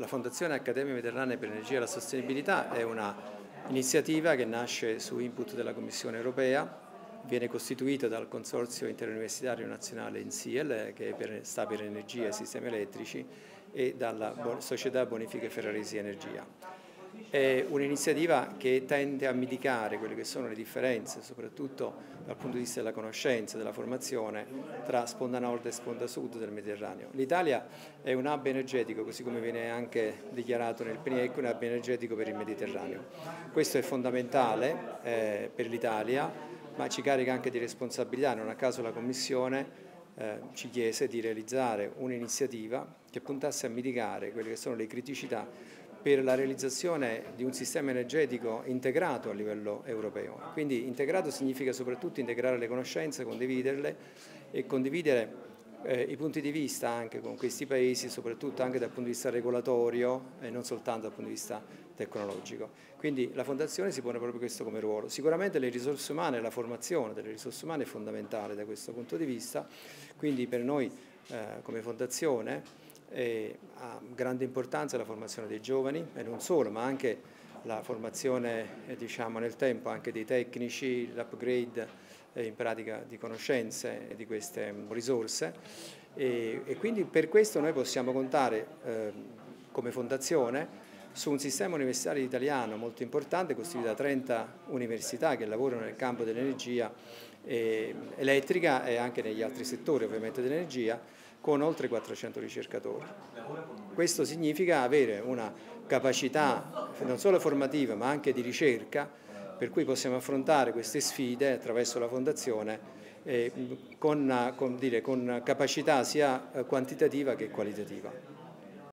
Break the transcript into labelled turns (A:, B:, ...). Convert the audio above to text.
A: la Fondazione Accademia Mediterranea per l'Energia e la Sostenibilità è un'iniziativa che nasce su input della Commissione Europea, viene costituita dal Consorzio Interuniversitario Nazionale INSIEL, che sta per energia e sistemi elettrici, e dalla Società Bonifiche Ferraresi Energia. È un'iniziativa che tende a mitigare quelle che sono le differenze, soprattutto dal punto di vista della conoscenza, della formazione, tra sponda nord e sponda sud del Mediterraneo. L'Italia è un hub energetico, così come viene anche dichiarato nel PNIEC, un hub energetico per il Mediterraneo. Questo è fondamentale eh, per l'Italia, ma ci carica anche di responsabilità. Non a caso la Commissione eh, ci chiese di realizzare un'iniziativa che puntasse a mitigare quelle che sono le criticità per la realizzazione di un sistema energetico integrato a livello europeo. Quindi integrato significa soprattutto integrare le conoscenze, condividerle e condividere eh, i punti di vista anche con questi paesi, soprattutto anche dal punto di vista regolatorio e non soltanto dal punto di vista tecnologico. Quindi la Fondazione si pone proprio questo come ruolo. Sicuramente le risorse umane, la formazione delle risorse umane è fondamentale da questo punto di vista, quindi per noi eh, come Fondazione ha grande importanza la formazione dei giovani e non solo, ma anche la formazione eh, diciamo, nel tempo anche dei tecnici, l'upgrade in pratica di conoscenze di queste mm, risorse e, e, quindi per questo noi possiamo contare eh, come fondazione su un sistema universitario italiano molto importante costituito da 30 università che lavorano nel campo dell'energia eh, elettrica e anche negli altri settori ovviamente dell'energia con oltre 400 ricercatori. Questo significa avere una capacità non solo formativa ma anche di ricerca per cui possiamo affrontare queste sfide attraverso la Fondazione eh, con, con, dire, con capacità sia quantitativa che qualitativa.